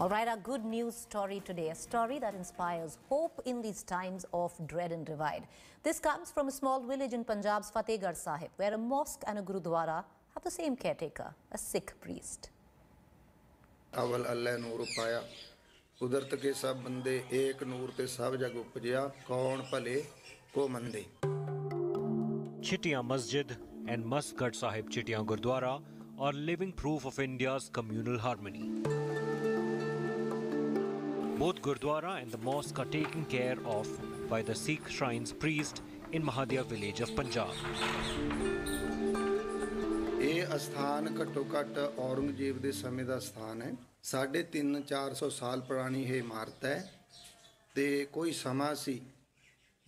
All right, our good news story today, a story that inspires hope in these times of dread and divide. This comes from a small village in Punjab's Fatehgarh Sahib, where a mosque and a gurudwara have the same caretaker, a Sikh priest. ਅਵਲ ਅੱਲਾ ਨੂਰ ਪਾਇਆ ਕੁਦਰਤ ਕੇ ਸਭ ਬੰਦੇ ਏਕ ਨੂਰ ਤੇ ਸਭ ਜਗ ਉਪਜਿਆ ਕੌਣ ਭਲੇ ਕੋ ਮੰਦੇ Chittiya Masjid and Masgad Sahib Chittiya Gurdwara are living proof of India's communal harmony. Both Gurdwara and the mosque are taken care of by the Sikh Shrines priest in Mahadia village of Punjab. ਇਹ ਅਸਥਾਨ ਘੱਟੋ ਘੱਟ ਔਰੰਗਜ਼ੇਬ ਦੇ ਸਮੇਂ ਦਾ ਸਥਾਨ ਹੈ। 3.5 400 ਸਾਲ ਪੁਰਾਣੀ ਇਹ ਇਮਾਰਤ ਹੈ ਤੇ ਕੋਈ ਸਮਾਂ ਸੀ।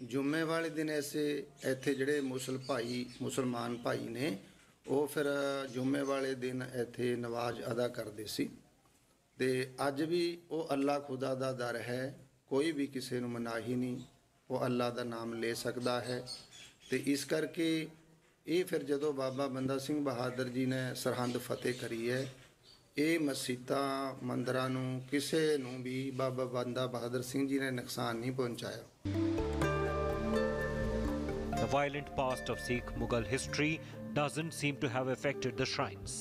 ਜੁਮੇ ਵਾਲੇ ਦਿਨ ਐਸੇ ਇੱਥੇ ਜਿਹੜੇ ਮੁਸਲ ਭਾਈ, ਮੁਸਲਮਾਨ ਭਾਈ ਨੇ, ਉਹ ਫਿਰ ਜੁਮੇ ਵਾਲੇ ਦਿਨ ਇੱਥੇ ਨਵਾਜ਼ ਅਦਾ ਕਰਦੇ ਸੀ। ਤੇ ਅੱਜ ਵੀ ਉਹ ਅੱਲਾ ਖੁਦਾ ਦਾ ਦਰ ਹੈ, ਕੋਈ ਵੀ ਕਿਸੇ ਨੂੰ ਮਨਾਹੀ ਨਹੀਂ, ਉਹ ਅੱਲਾ ਦਾ ਨਾਮ ਲੈ ਸਕਦਾ ਹੈ ਤੇ ਇਸ ਕਰਕੇ ਇਹ ਫਿਰ ਜਦੋਂ ਬਾਬਾ ਬੰਦਾ ਸਿੰਘ ਬਹਾਦਰ ਜੀ ਨੇ ਸਰਹੰਦ ਫਤਿਹ ਕਰੀ ਹੈ, ਇਹ ਮਸਜਿਦਾਂ ਮੰਦਰਾਂ ਨੂੰ ਕਿਸੇ ਨੂੰ ਵੀ ਬਾਬਾ ਬੰਦਾ ਬਹਾਦਰ ਸਿੰਘ ਜੀ ਨੇ ਨੁਕਸਾਨ ਨਹੀਂ ਪਹੁੰਚਾਇਆ The violent past of Sikh Mughal history doesn't seem to have affected the shrines.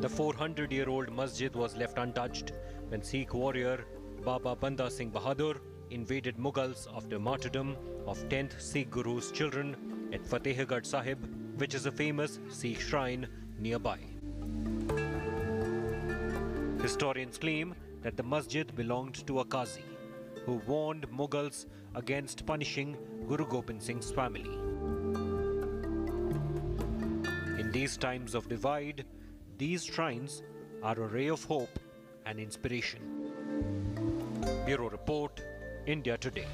The 400 year old masjid was left untouched when Sikh warrior Baba Banda Singh Bahadur invaded Mughals after martyrdom of 10th Sikh Guru's children at Fatehgarh Sahib, which is a famous Sikh shrine nearby. Historians claim that the masjid belonged to a Qazi, who warned Mughals against punishing Guru Gobind Singh's family. In these times of divide, these shrines are a ray of hope and inspiration. Bureau Report, India Today.